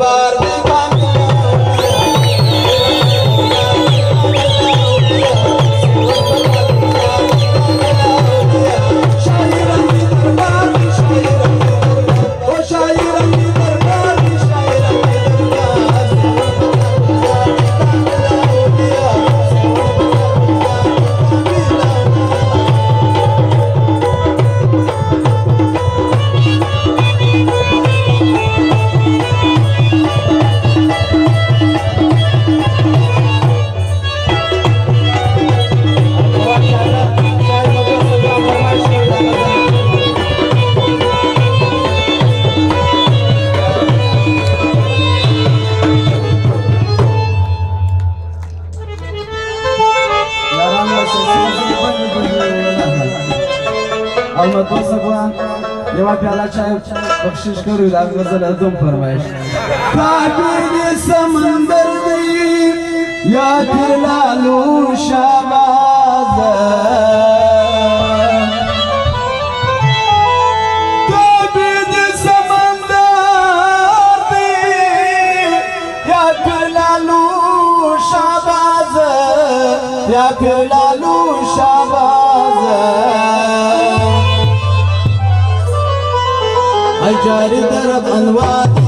দরবার او نو تاسو ګورئ یو پیاله چای بخشش کړو دا غزل اعظم فرمایش تعبیر دې سمندر دی یا دلالو شابه لپیو لالو شابازه هجاری درب انوار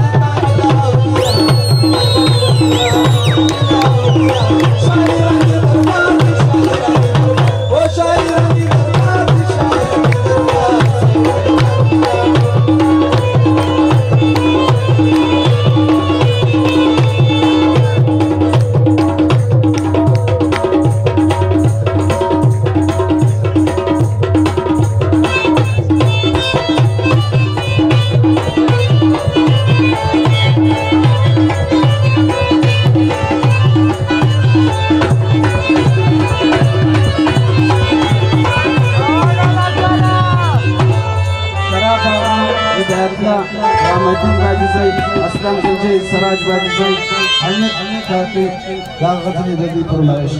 you احمدین باجزای اسلام گنجی سراج باجزای انیک انیک هاتی داغت نیدی پرمایش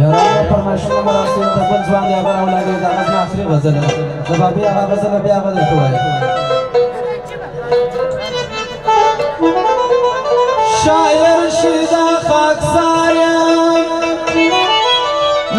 یاران پرمایش نمبر اسیم تپن جوان یا بر اولاد داغت ناصری غزل دبابی آغاز غزل بیا غزل تو وای شاعر شیدا خاکسار